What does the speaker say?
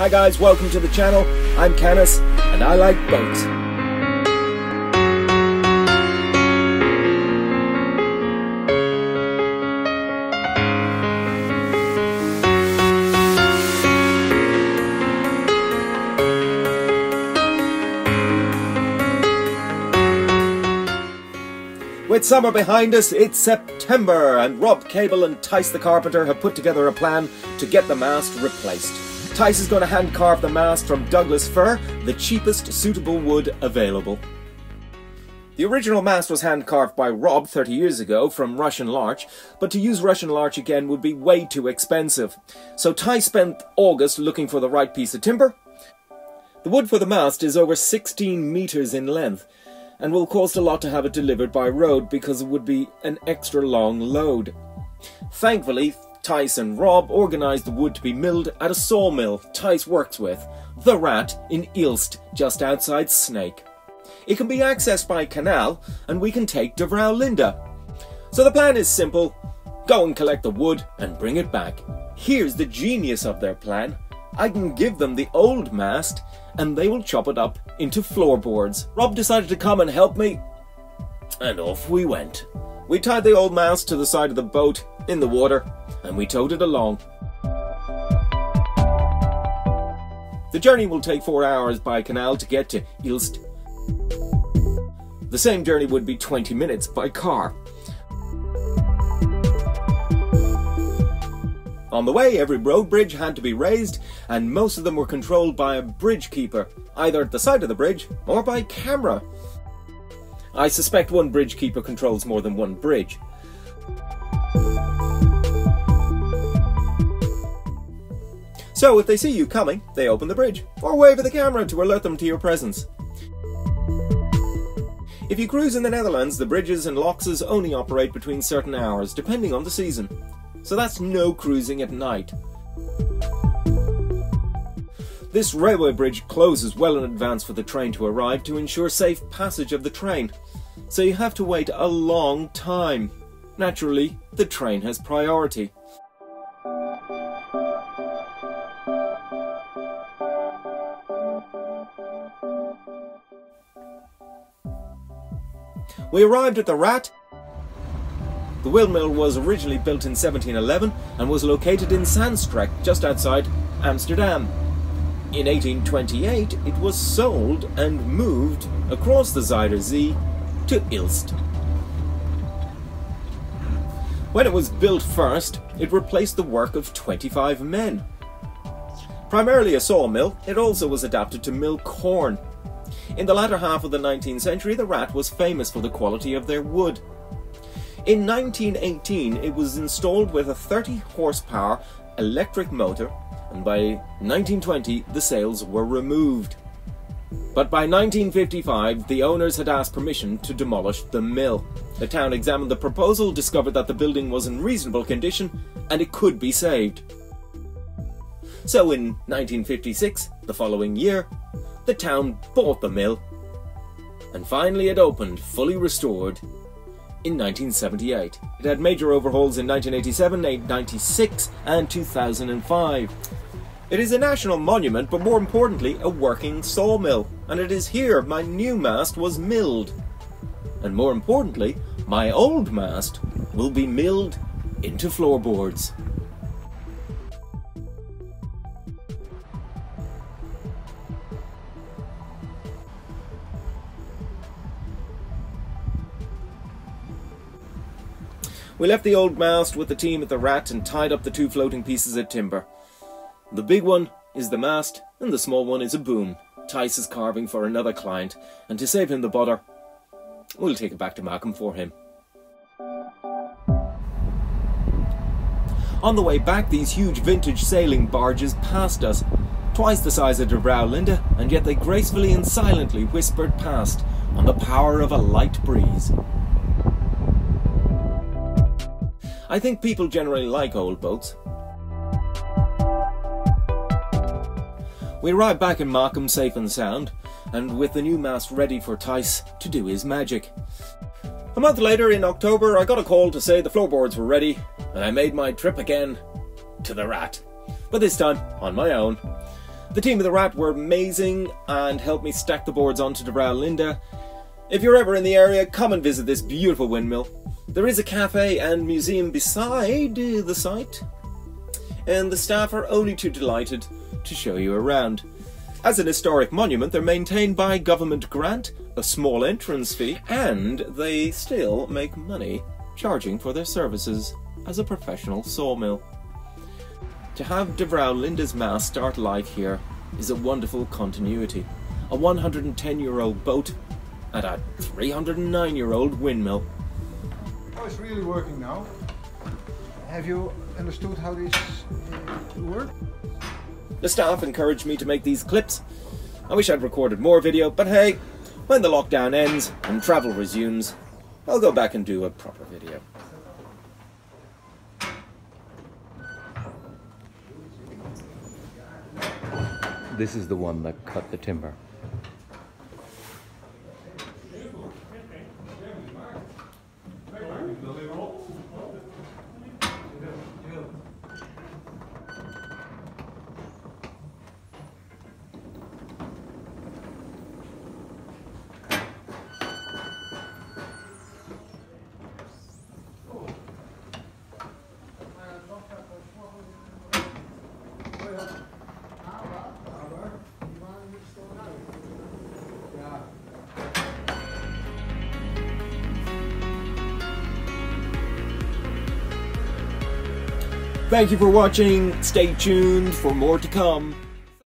Hi guys, welcome to the channel. I'm Canice, and I like boats. With summer behind us, it's September, and Rob Kabel and Tice the Carpenter have put together a plan to get the mast replaced. Is going to hand carve the mast from Douglas fir, the cheapest suitable wood available. The original mast was hand carved by Rob 30 years ago from Russian larch, but to use Russian larch again would be way too expensive. So Tice spent August looking for the right piece of timber. The wood for the mast is over 16 metres in length, and will cost a lot to have it delivered by road because it would be an extra long load. Thankfully, Tice and Rob organised the wood to be milled at a sawmill Tice works with, The Rat, in IJlst, just outside Sneek. It can be accessed by canal, and we can take to Vrouwe Linda. So the plan is simple go and collect the wood and bring it back. Here's the genius of their plan. I can give them the old mast and they will chop it up into floorboards. Rob decided to come and help me, and off we went. We tied the old mast to the side of the boat in the water, and we towed it along. The journey will take four hours by canal to get to IJlst. The same journey would be 20 minutes by car. On the way, every road bridge had to be raised, and most of them were controlled by a bridge keeper, either at the side of the bridge or by camera. I suspect one bridge keeper controls more than one bridge. So if they see you coming, they open the bridge, or wave at the camera to alert them to your presence. If you cruise in the Netherlands, the bridges and lockses only operate between certain hours, depending on the season. So that's no cruising at night. This railway bridge closes well in advance for the train to arrive to ensure safe passage of the train, so you have to wait a long time. Naturally, the train has priority. We arrived at the Rat. The windmill was originally built in 1711 and was located in Zaanstreek, just outside Amsterdam. In 1828, it was sold and moved across the Zuider Zee to IJlst. When it was built first, it replaced the work of 25 men. Primarily a sawmill, it also was adapted to mill corn. In the latter half of the 19th century, the Rat was famous for the quality of their wood. In 1918, it was installed with a 30 horsepower electric motor, and by 1920, the sails were removed. But by 1955, the owners had asked permission to demolish the mill. The town examined the proposal, discovered that the building was in reasonable condition, and it could be saved. So in 1956, the following year, the town bought the mill, and finally it opened, fully restored, in 1978. It had major overhauls in 1987, 1996, and 2005. It is a national monument, but more importantly, a working sawmill, and it is here my new mast was milled. And more importantly, my old mast will be milled into floorboards. We left the old mast with the team at the Rat and tied up the two floating pieces of timber. The big one is the mast, and the small one is a boom. Tice is carving for another client, and to save him the bother, we'll take it back to Malcolm for him. On the way back, these huge vintage sailing barges passed us, twice the size of the De Linda, and yet they gracefully and silently whispered past on the power of a light breeze. I think people generally like old boats. We arrived back in Markham safe and sound, and with the new mast ready for Tice to do his magic. A month later, in October, I got a call to say the floorboards were ready, and I made my trip again to the Rat. But this time, on my own. The team of the Rat were amazing and helped me stack the boards onto De Vrouwe Linda. If you're ever in the area, come and visit this beautiful windmill. There is a cafe and museum beside uh, the site, and the staff are only too delighted to show you around. As an historic monument, they're maintained by government grant, a small entrance fee, and they still make money charging for their services as a professional sawmill. To have De Vrouwe Linda's Mast start life here is a wonderful continuity. A 110 year old boat and a 309 year old windmill. Oh, it's really working now. Have you understood how this uh, works? The staff encouraged me to make these clips. I wish I'd recorded more video, but hey, when the lockdown ends and travel resumes, I'll go back and do a proper video. This is the one that cut the timber. Thank you for watching. Stay tuned for more to come.